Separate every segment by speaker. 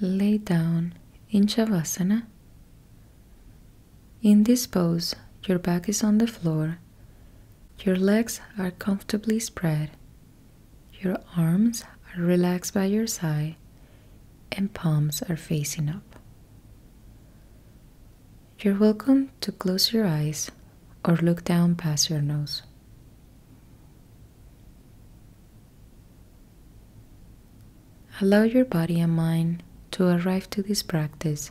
Speaker 1: Lay down in Shavasana. In this pose, your back is on the floor, your legs are comfortably spread, your arms are relaxed by your side, and palms are facing up. You're welcome to close your eyes or look down past your nose. Allow your body and mind to arrive to this practice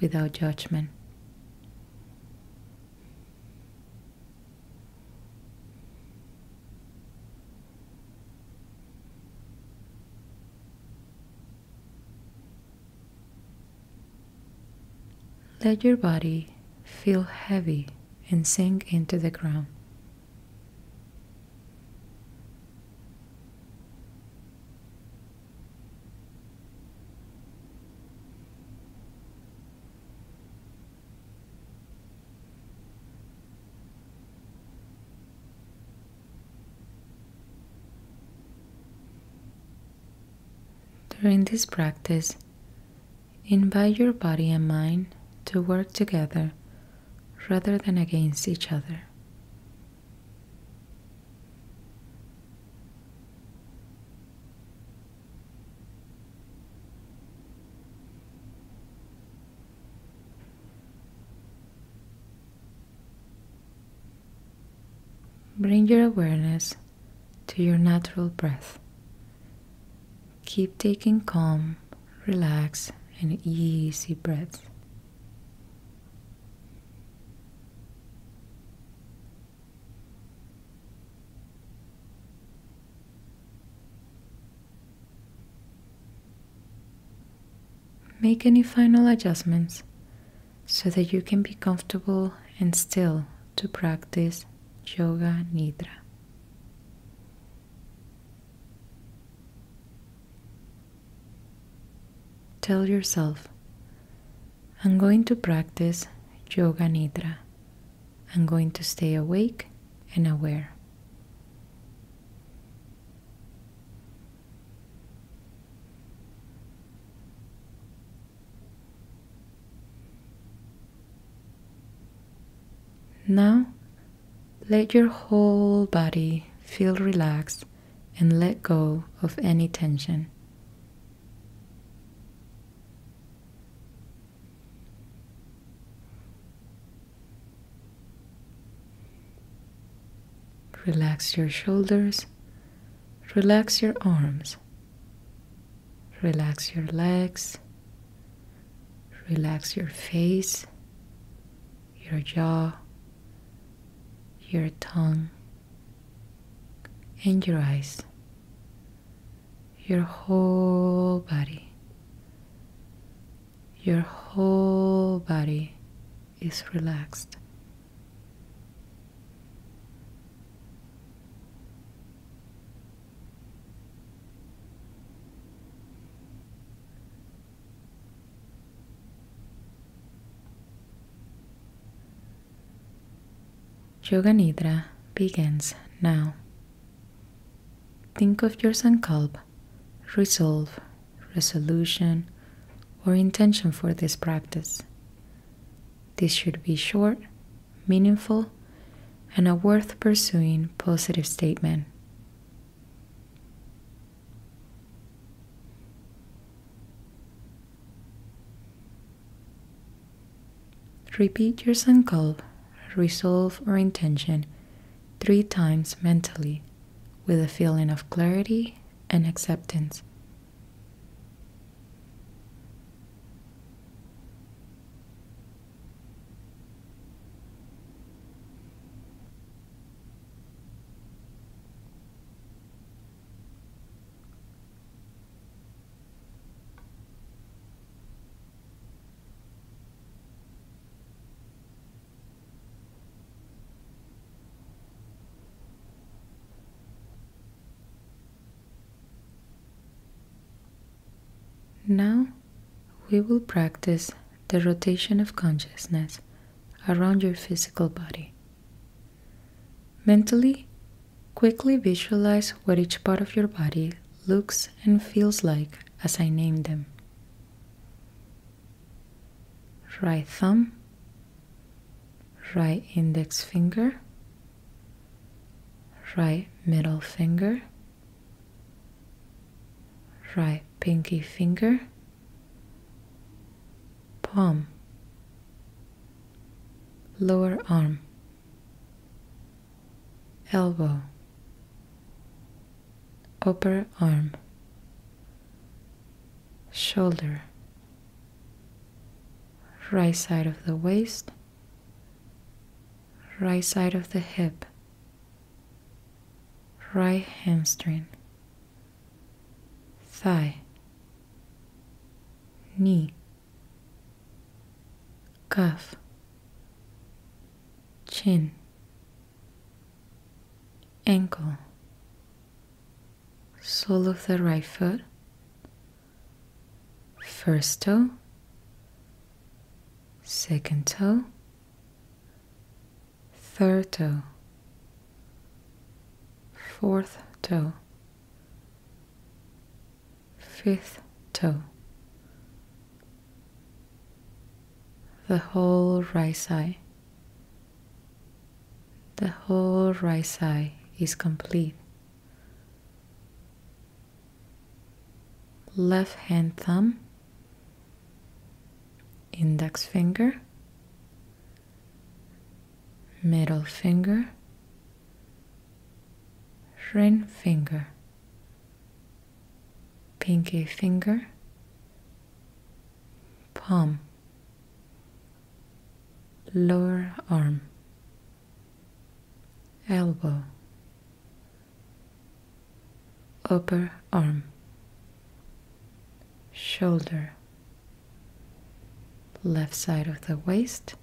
Speaker 1: without judgment. Let your body feel heavy and sink into the ground. During this practice, invite your body and mind to work together rather than against each other. Bring your awareness to your natural breath. Keep taking calm, relaxed, and easy breaths. Make any final adjustments so that you can be comfortable and still to practice Yoga Nidra. Tell yourself, I'm going to practice Yoga Nidra. I'm going to stay awake and aware. Now, let your whole body feel relaxed and let go of any tension. Relax your shoulders, relax your arms, relax your legs, relax your face, your jaw your tongue, and your eyes, your whole body. Your whole body is relaxed. Yoga Nidra begins now. Think of your sankalp, resolve, resolution, or intention for this practice. This should be short, meaningful, and a worth pursuing positive statement. Repeat your sankalp resolve, or intention three times mentally with a feeling of clarity and acceptance. Now we will practice the rotation of consciousness around your physical body. Mentally, quickly visualize what each part of your body looks and feels like as I name them. right thumb, right index finger, right middle finger, right pinky finger, palm, lower arm, elbow, upper arm, shoulder, right side of the waist, right side of the hip, right hamstring, thigh, knee, calf, chin, ankle, sole of the right foot, first toe, second toe, third toe, fourth toe, fifth toe, the whole right side. The whole right side is complete. Left hand thumb, index finger, middle finger, ring finger, pinky finger, palm, lower arm, elbow, upper arm, shoulder, left side of the waist,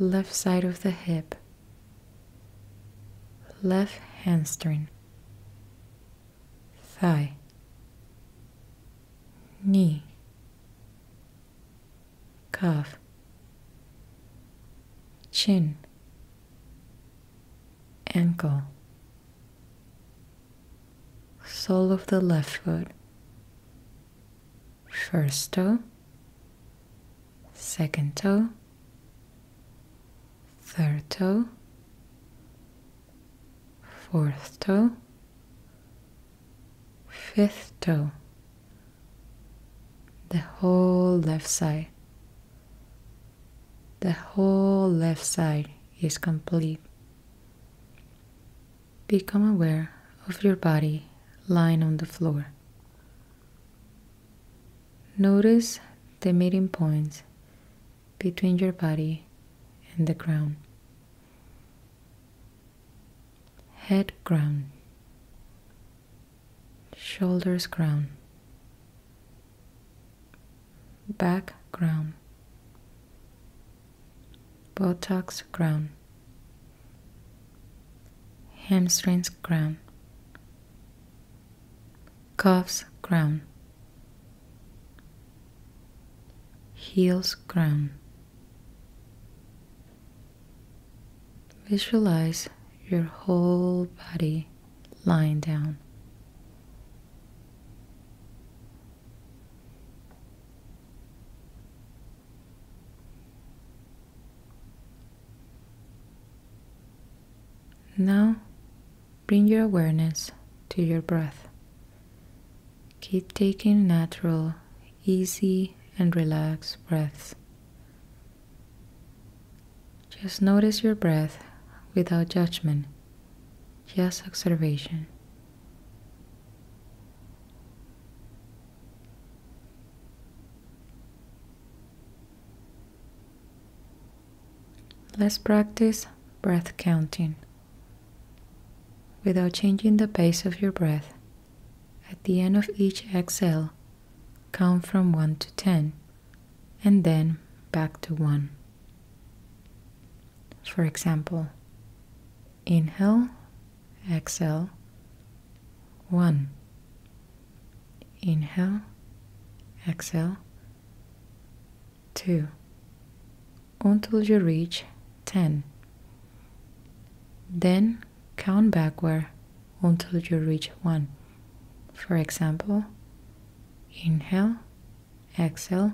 Speaker 1: left side of the hip, left hamstring, thigh, knee, calf, chin, ankle, sole of the left foot, first toe, second toe, third toe, fourth toe, fifth toe, the whole left side. The whole left side is complete. Become aware of your body lying on the floor. Notice the meeting points between your body and the ground. Head ground, shoulders ground, back ground, buttocks ground, hamstrings ground, calves ground, heels ground. Visualize your whole body lying down. Now bring your awareness to your breath. Keep taking natural, easy, and relaxed breaths. Just notice your breath without judgment, just observation. Let's practice breath counting. Without changing the pace of your breath, at the end of each exhale, count from 1 to 10 and then back to 1. For example, inhale, exhale, 1. Inhale, exhale, 2. Until you reach 10. Then count backward until you reach 1. For example, inhale, exhale,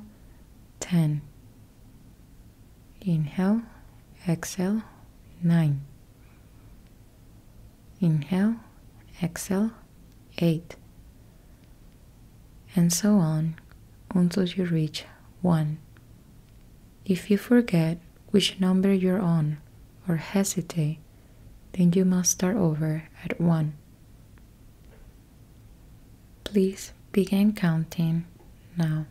Speaker 1: 10. Inhale, exhale, 9. Inhale, exhale, 8. And so on until you reach 1. If you forget which number you're on or hesitate, then you must start over at 1. Please begin counting now.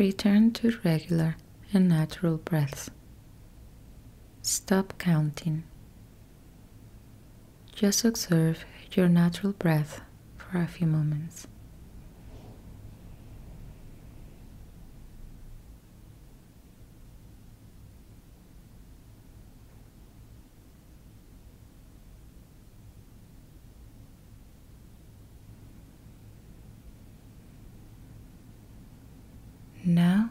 Speaker 1: Return to regular and natural breaths. Stop counting. Just observe your natural breath for a few moments. Now,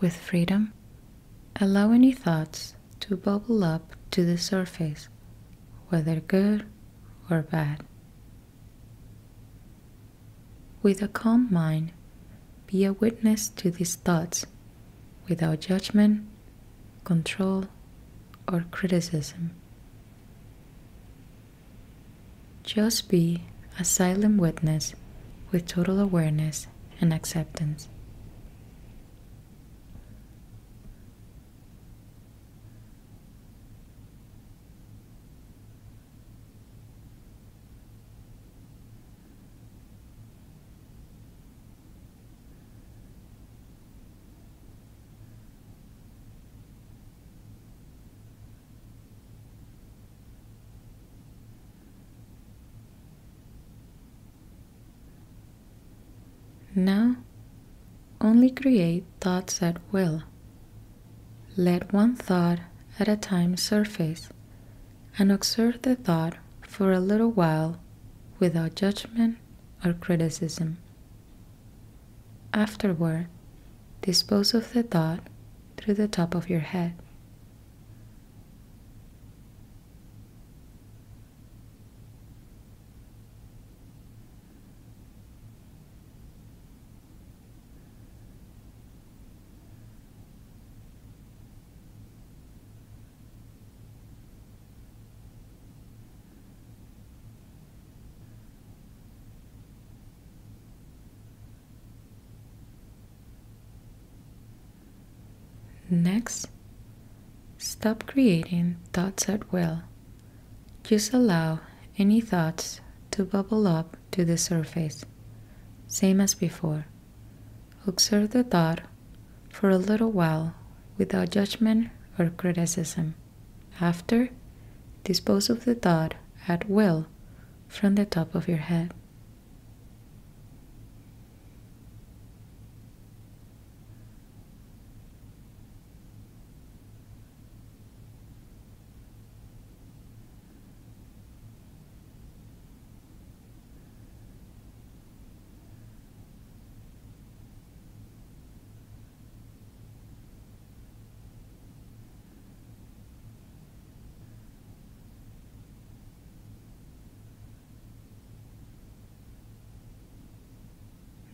Speaker 1: with freedom, allow any thoughts to bubble up to the surface, whether good or bad. With a calm mind, be a witness to these thoughts without judgment, control, or criticism. Just be a silent witness with total awareness and acceptance. Now, only create thoughts at will. Let one thought at a time surface and observe the thought for a little while without judgment or criticism. Afterward, dispose of the thought through the top of your head. Next, stop creating thoughts at will. Just allow any thoughts to bubble up to the surface, same as before. Observe the thought for a little while without judgment or criticism. After, dispose of the thought at will from the top of your head.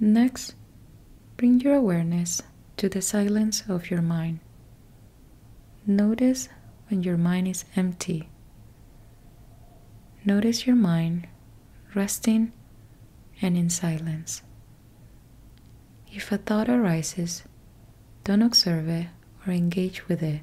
Speaker 1: Next, bring your awareness to the silence of your mind. Notice when your mind is empty. Notice your mind resting and in silence. If a thought arises, don't observe it or engage with it.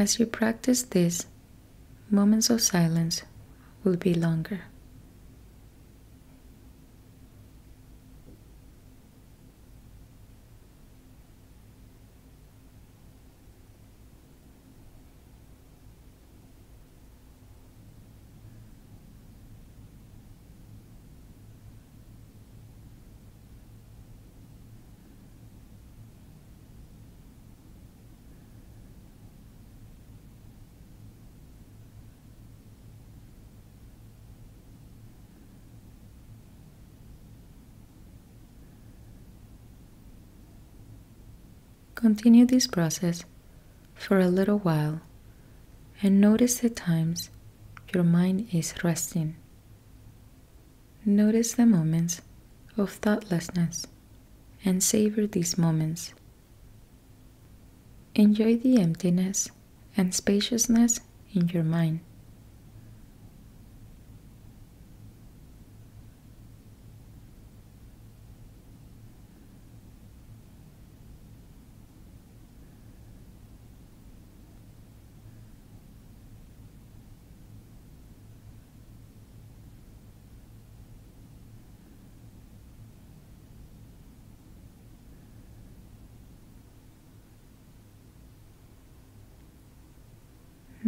Speaker 1: As you practice this, moments of silence will be longer. Continue this process for a little while and notice the times your mind is resting. Notice the moments of thoughtlessness and savor these moments. Enjoy the emptiness and spaciousness in your mind.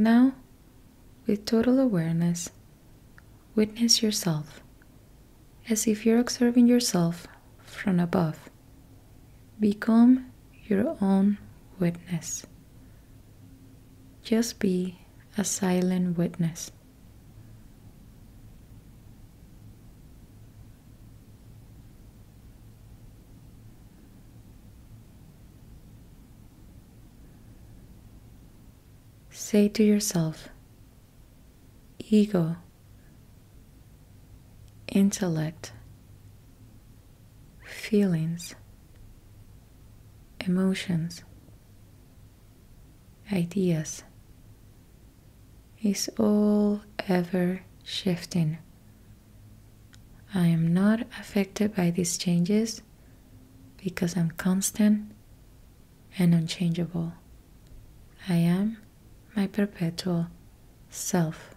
Speaker 1: Now, with total awareness, witness yourself as if you're observing yourself from above. Become your own witness. Just be a silent witness. Say to yourself, ego, intellect, feelings, emotions, ideas is all ever shifting. I am not affected by these changes because I'm constant and unchangeable. I am my perpetual self.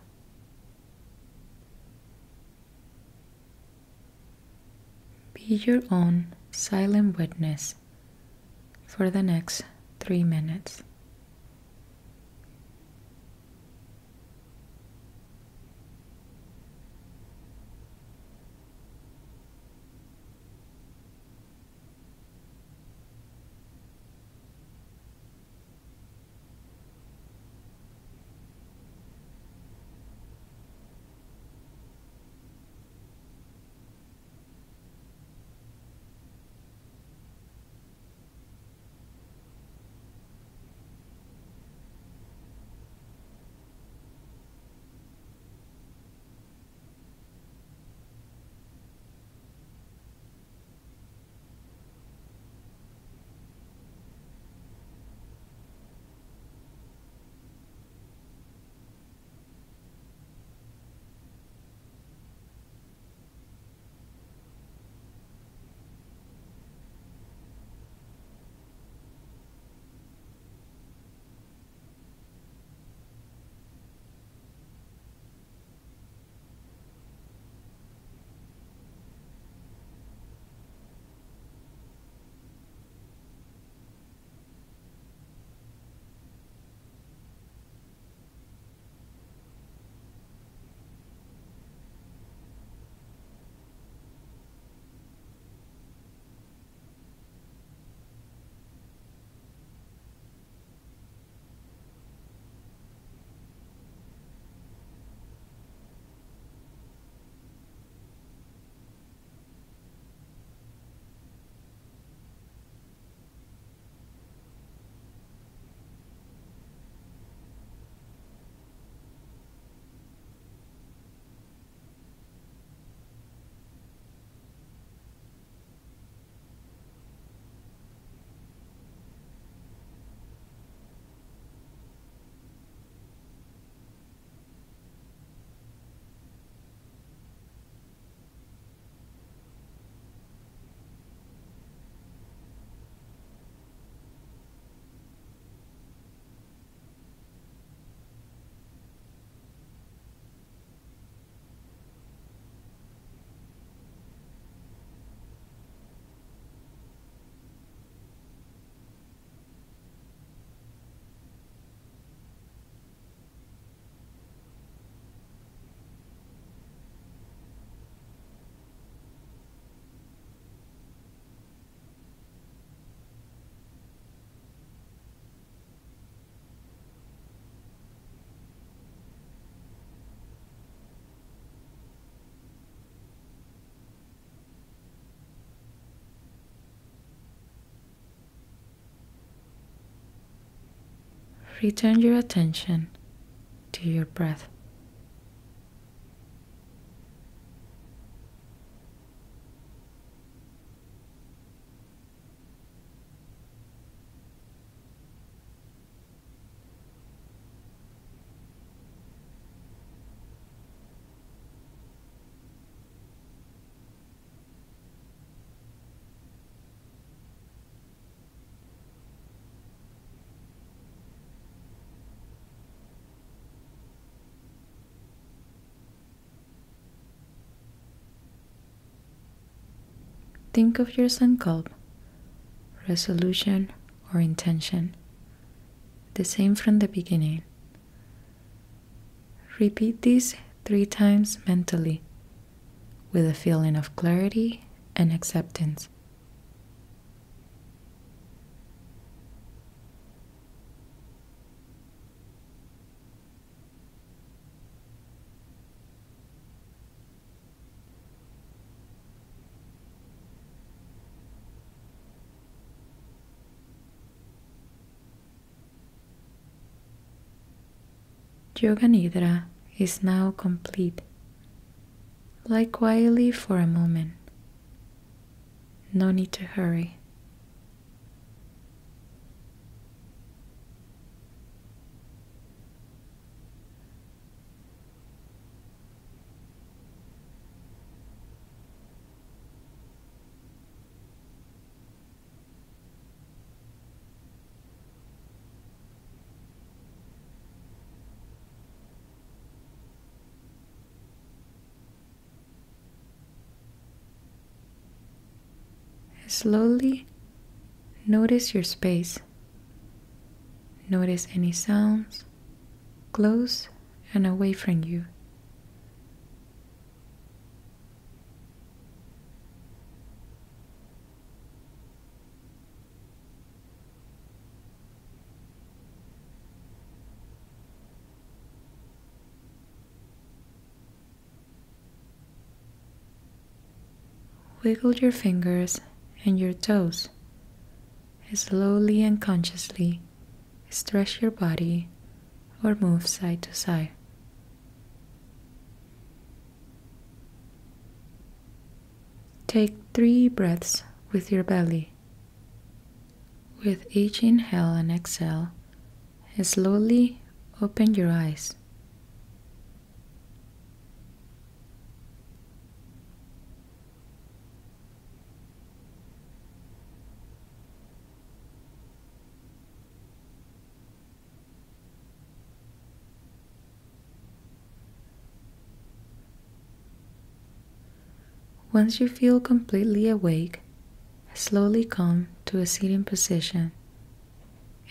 Speaker 1: Be your own silent witness for the next three minutes. Return your attention to your breath. Think of your sankalp, resolution, or intention, the same from the beginning. Repeat these three times mentally with a feeling of clarity and acceptance. Yoga Nidra is now complete. Lie quietly for a moment. No need to hurry. Slowly notice your space. Notice any sounds close and away from you. Wiggle your fingers and your toes. Slowly and consciously stretch your body or move side to side. Take three breaths with your belly. With each inhale and exhale, slowly open your eyes. Once you feel completely awake, slowly come to a sitting position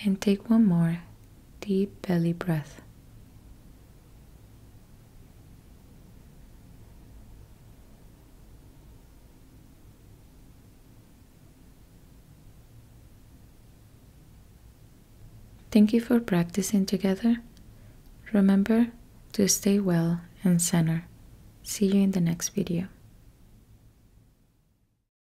Speaker 1: and take one more deep belly breath. Thank you for practicing together. Remember to stay well and center. See you in the next video.